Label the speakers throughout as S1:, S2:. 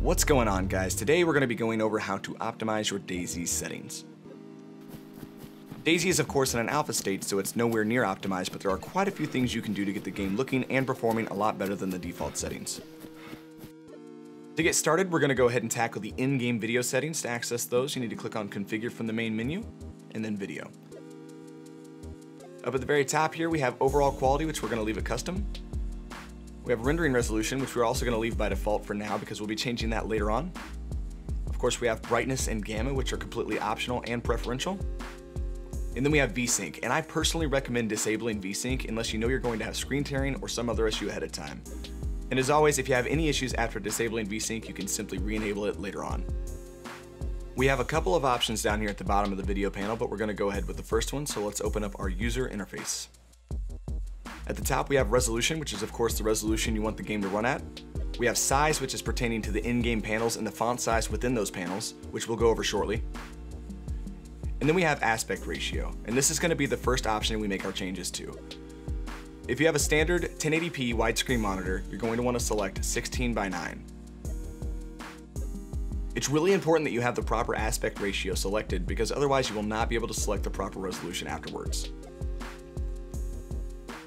S1: What's going on guys? Today we're going to be going over how to optimize your DayZ settings. DayZ is of course in an alpha state so it's nowhere near optimized but there are quite a few things you can do to get the game looking and performing a lot better than the default settings. To get started we're going to go ahead and tackle the in-game video settings. To access those you need to click on configure from the main menu and then video. Up at the very top here we have overall quality which we're going to leave it custom. We have rendering resolution, which we're also going to leave by default for now because we'll be changing that later on. Of course, we have brightness and gamma, which are completely optional and preferential. And then we have VSync, and I personally recommend disabling VSync unless you know you're going to have screen tearing or some other issue ahead of time. And as always, if you have any issues after disabling VSync, you can simply re-enable it later on. We have a couple of options down here at the bottom of the video panel, but we're going to go ahead with the first one, so let's open up our user interface. At the top we have resolution, which is of course the resolution you want the game to run at. We have size, which is pertaining to the in-game panels and the font size within those panels, which we'll go over shortly. And then we have aspect ratio, and this is going to be the first option we make our changes to. If you have a standard 1080p widescreen monitor, you're going to want to select 16 by 9. It's really important that you have the proper aspect ratio selected because otherwise you will not be able to select the proper resolution afterwards.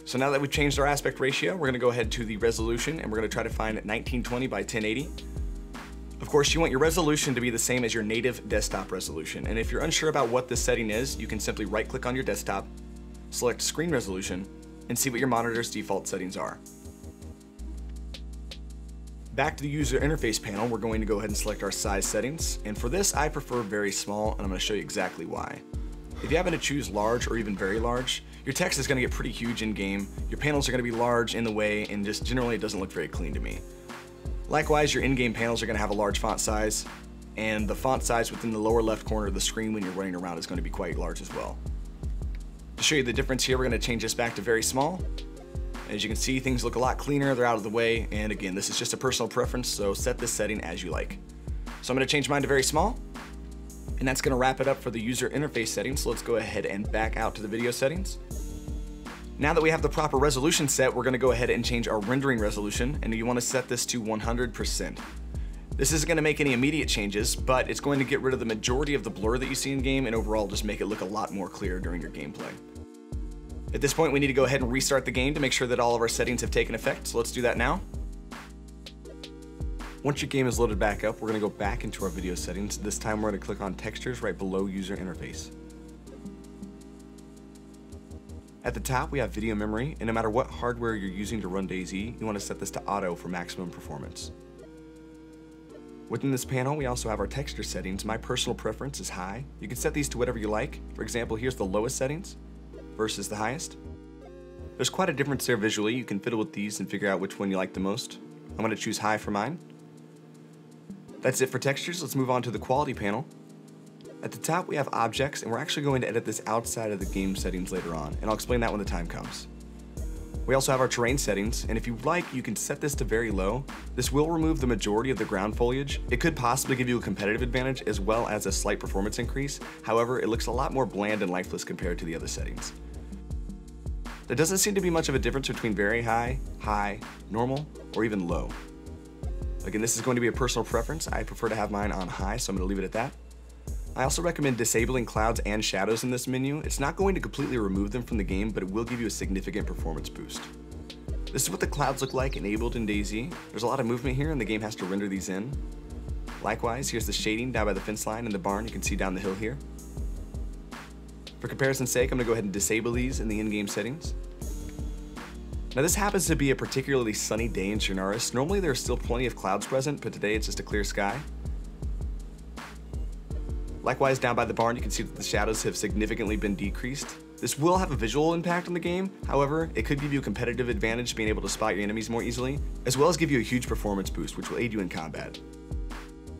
S1: So now that we've changed our aspect ratio, we're gonna go ahead to the resolution and we're gonna try to find 1920 by 1080. Of course, you want your resolution to be the same as your native desktop resolution. And if you're unsure about what this setting is, you can simply right click on your desktop, select screen resolution, and see what your monitor's default settings are. Back to the user interface panel, we're going to go ahead and select our size settings. And for this, I prefer very small, and I'm gonna show you exactly why. If you happen to choose large or even very large, your text is going to get pretty huge in game, your panels are going to be large in the way, and just generally it doesn't look very clean to me. Likewise, your in-game panels are going to have a large font size, and the font size within the lower left corner of the screen when you're running around is going to be quite large as well. To show you the difference here, we're going to change this back to very small. As you can see, things look a lot cleaner, they're out of the way, and again, this is just a personal preference, so set this setting as you like. So I'm going to change mine to very small, and that's gonna wrap it up for the user interface settings. So let's go ahead and back out to the video settings. Now that we have the proper resolution set, we're gonna go ahead and change our rendering resolution, and you wanna set this to 100%. This isn't gonna make any immediate changes, but it's going to get rid of the majority of the blur that you see in game and overall just make it look a lot more clear during your gameplay. At this point, we need to go ahead and restart the game to make sure that all of our settings have taken effect, so let's do that now. Once your game is loaded back up, we're going to go back into our video settings. This time we're going to click on textures right below user interface. At the top we have video memory, and no matter what hardware you're using to run DayZ, you want to set this to auto for maximum performance. Within this panel, we also have our texture settings. My personal preference is high. You can set these to whatever you like. For example, here's the lowest settings versus the highest. There's quite a difference there visually. You can fiddle with these and figure out which one you like the most. I'm going to choose high for mine. That's it for textures, let's move on to the quality panel. At the top we have objects and we're actually going to edit this outside of the game settings later on and I'll explain that when the time comes. We also have our terrain settings and if you'd like you can set this to very low. This will remove the majority of the ground foliage. It could possibly give you a competitive advantage as well as a slight performance increase. However, it looks a lot more bland and lifeless compared to the other settings. There doesn't seem to be much of a difference between very high, high, normal, or even low. Again, this is going to be a personal preference. I prefer to have mine on high, so I'm going to leave it at that. I also recommend disabling clouds and shadows in this menu. It's not going to completely remove them from the game, but it will give you a significant performance boost. This is what the clouds look like enabled in DayZ. There's a lot of movement here and the game has to render these in. Likewise, here's the shading down by the fence line in the barn you can see down the hill here. For comparison's sake, I'm gonna go ahead and disable these in the in-game settings. Now this happens to be a particularly sunny day in Chernarus. Normally there's still plenty of clouds present, but today it's just a clear sky. Likewise, down by the barn, you can see that the shadows have significantly been decreased. This will have a visual impact on the game, however, it could give you a competitive advantage being able to spot your enemies more easily, as well as give you a huge performance boost, which will aid you in combat.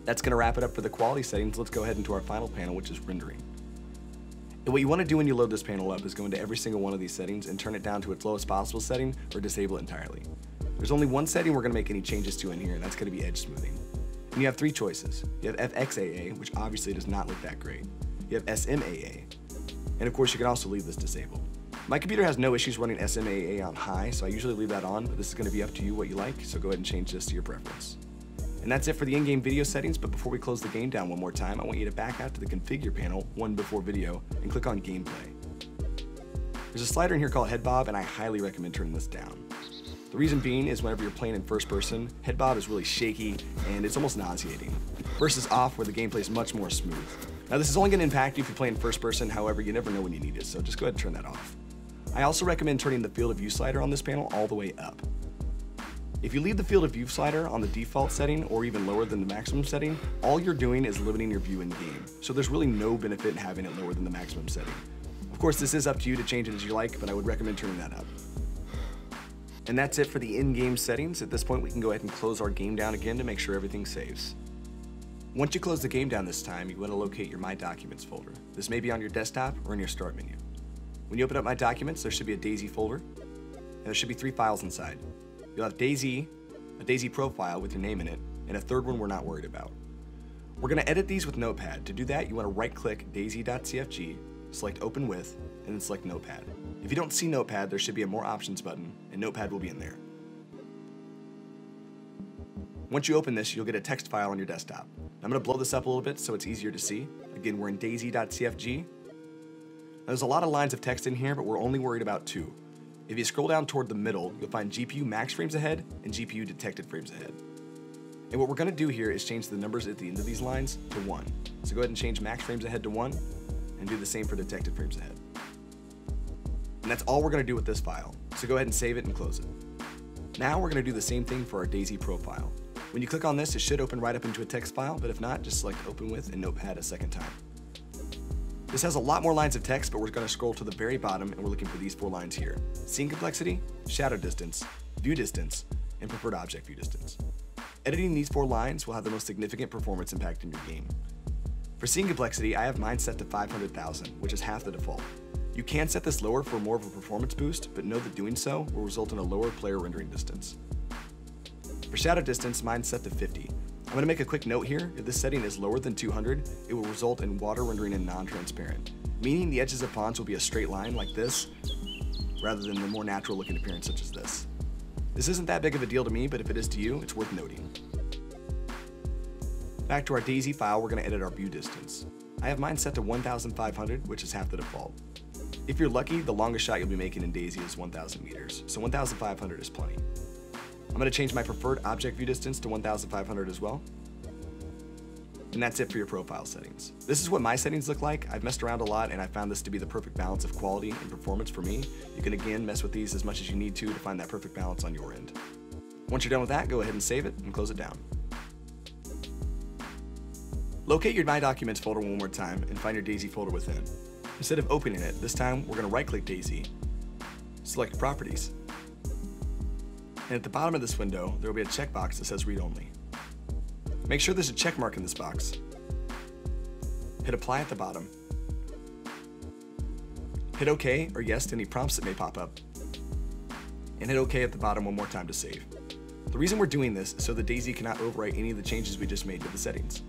S1: That's going to wrap it up for the quality settings. Let's go ahead into our final panel, which is rendering. And what you want to do when you load this panel up is go into every single one of these settings and turn it down to its lowest possible setting or disable it entirely. There's only one setting we're going to make any changes to in here, and that's going to be edge smoothing. And you have three choices. You have FXAA, which obviously does not look that great. You have SMAA. And of course, you can also leave this disabled. My computer has no issues running SMAA on high, so I usually leave that on, but this is going to be up to you what you like, so go ahead and change this to your preference. And that's it for the in-game video settings, but before we close the game down one more time, I want you to back out to the configure panel, one before video, and click on gameplay. There's a slider in here called head bob, and I highly recommend turning this down. The reason being is whenever you're playing in first person, head bob is really shaky and it's almost nauseating. Versus off where the gameplay is much more smooth. Now this is only going to impact you if you play in first person, however you never know when you need it, so just go ahead and turn that off. I also recommend turning the field of view slider on this panel all the way up. If you leave the field of view slider on the default setting or even lower than the maximum setting, all you're doing is limiting your view in game. So there's really no benefit in having it lower than the maximum setting. Of course, this is up to you to change it as you like, but I would recommend turning that up. And that's it for the in-game settings. At this point, we can go ahead and close our game down again to make sure everything saves. Once you close the game down this time, you want to locate your My Documents folder. This may be on your desktop or in your Start menu. When you open up My Documents, there should be a DayZ folder, and there should be three files inside. You'll have DayZ, a DayZ profile with your name in it, and a third one we're not worried about. We're going to edit these with Notepad. To do that, you want to right-click dayz.cfg, select Open With, and then select Notepad. If you don't see Notepad, there should be a More Options button, and Notepad will be in there. Once you open this, you'll get a text file on your desktop. I'm going to blow this up a little bit so it's easier to see. Again, we're in dayz.cfg. There's a lot of lines of text in here, but we're only worried about two. If you scroll down toward the middle, you'll find GPU max frames ahead and GPU detected frames ahead. And what we're going to do here is change the numbers at the end of these lines to 1. So go ahead and change max frames ahead to 1, and do the same for detected frames ahead. And that's all we're to do with this file. So go ahead and save it and close it. Now we're going to do the same thing for our DayZ profile. When you click on this, it should open right up into a text file, but if not, just select Open With and Notepad a second time. This has a lot more lines of text, but we're going to scroll to the very bottom and we're looking for these four lines here. Scene complexity, shadow distance, view distance, and preferred object view distance. Editing these four lines will have the most significant performance impact in your game. For scene complexity, I have mine set to 500,000, which is half the default. You can set this lower for more of a performance boost, but know that doing so will result in a lower player rendering distance. For shadow distance, mine's set to 50, I'm to make a quick note here. If this setting is lower than 200, it will result in water rendering in non-transparent, meaning the edges of ponds will be a straight line like this, rather than the more natural looking appearance such as this. This isn't that big of a deal to me, but if it is to you, it's worth noting. Back to our DayZ file, we're going to edit our view distance. I have mine set to 1500, which is half the default. If you're lucky, the longest shot you'll be making in DayZ is 1000 meters, so 1500 is plenty. I'm going to change my preferred object view distance to 1500 as well. And that's it for your profile settings. This is what my settings look like. I've messed around a lot and I found this to be the perfect balance of quality and performance for me. You can again mess with these as much as you need to to find that perfect balance on your end. Once you're done with that, go ahead and save it and close it down. Locate your My Documents folder one more time and find your DayZ folder within. Instead of opening it, this time we're going to right click DayZ, select Properties, and at the bottom of this window, there will be a checkbox that says Read Only. Make sure there's a check mark in this box. Hit Apply at the bottom. Hit OK or Yes to any prompts that may pop up. And hit OK at the bottom one more time to save. The reason we're doing this is so that DayZ cannot overwrite any of the changes we just made to the settings.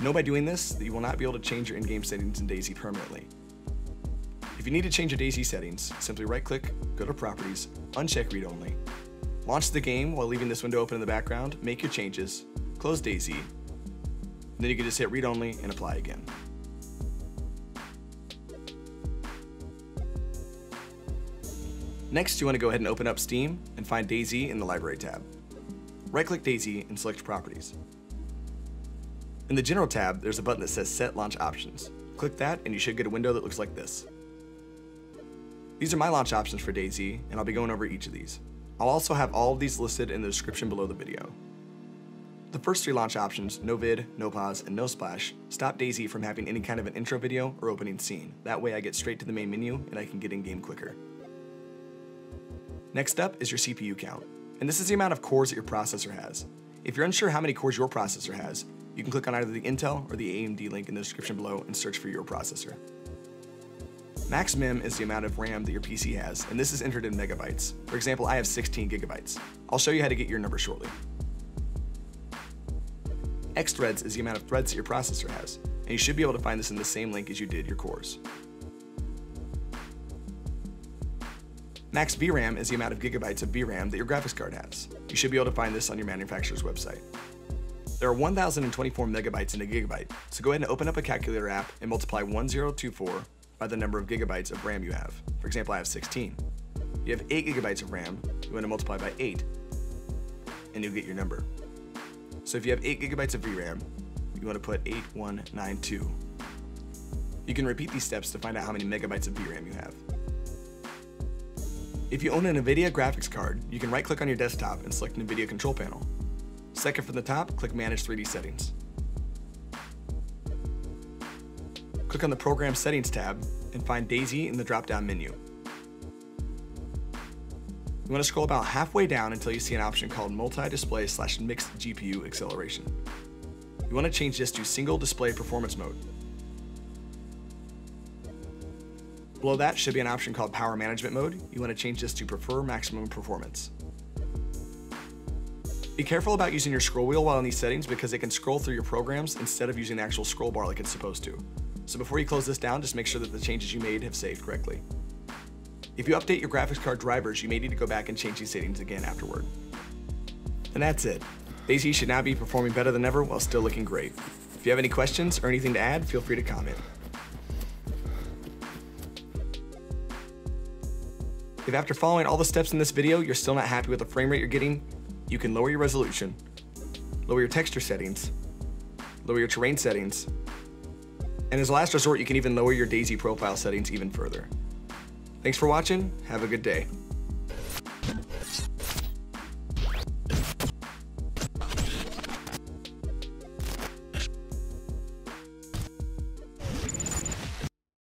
S1: Know by doing this that you will not be able to change your in-game settings in DayZ permanently. If you need to change your DayZ settings, simply right-click, go to Properties, uncheck Read Only, Launch the game while leaving this window open in the background, make your changes, close DayZ, then you can just hit read only and apply again. Next, you want to go ahead and open up Steam and find DayZ in the Library tab. Right-click DayZ and select Properties. In the General tab, there's a button that says Set Launch Options. Click that and you should get a window that looks like this. These are my launch options for DayZ, and I'll be going over each of these. I'll also have all of these listed in the description below the video. The first three launch options, no vid, no pause, and no splash, stop DayZ from having any kind of an intro video or opening scene. That way I get straight to the main menu and I can get in game quicker. Next up is your CPU count, and this is the amount of cores that your processor has. If you're unsure how many cores your processor has, you can click on either the Intel or the AMD link in the description below and search for your processor. Max mem is the amount of RAM that your PC has, and this is entered in megabytes. For example, I have 16 gigabytes. I'll show you how to get your number shortly. X threads is the amount of threads that your processor has, and you should be able to find this in the same link as you did your cores. Max VRAM is the amount of gigabytes of VRAM that your graphics card has. You should be able to find this on your manufacturer's website. There are 1024 megabytes in a gigabyte, so go ahead and open up a calculator app and multiply 1024 by the number of gigabytes of RAM you have. For example, I have 16. You have 8 gigabytes of RAM, you want to multiply by 8, and you'll get your number. So if you have 8 gigabytes of VRAM, you want to put 8192. You can repeat these steps to find out how many megabytes of VRAM you have. If you own an NVIDIA graphics card, you can right click on your desktop and select NVIDIA control panel. Second from the top, click Manage 3D Settings. Click on the Program Settings tab and find DayZ in the drop-down menu. You want to scroll about halfway down until you see an option called Multi-Display slash Mixed GPU Acceleration. You want to change this to Single Display Performance Mode. Below that should be an option called Power Management Mode. You want to change this to Prefer Maximum Performance. Be careful about using your scroll wheel while in these settings because it can scroll through your programs instead of using the actual scroll bar like it's supposed to. So before you close this down, just make sure that the changes you made have saved correctly. If you update your graphics card drivers, you may need to go back and change these settings again afterward. And that's it. DayZ should now be performing better than ever while still looking great. If you have any questions or anything to add, feel free to comment. If after following all the steps in this video, you're still not happy with the frame rate you're getting, you can lower your resolution, lower your texture settings, lower your terrain settings, and as a last resort, you can even lower your DayZ profile settings even further. Thanks for watching, have a good day.